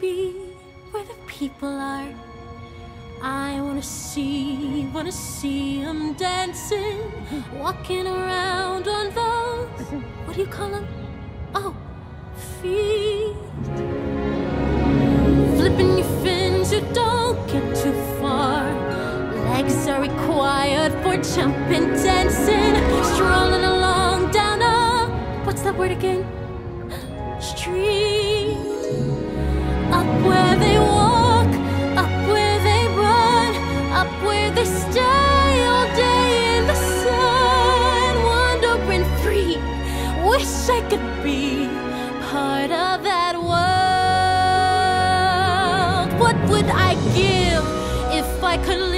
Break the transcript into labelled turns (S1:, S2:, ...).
S1: be where the people are. I wanna see, wanna see them dancing, walking around on those, what do you call them? Oh, feet. Flipping your fins, you don't get too far. Legs are required for jumping, dancing, strolling along down a, what's that word again? Stay all day in the sun, wandering free. Wish I could be part of that world. What would I give if I could live?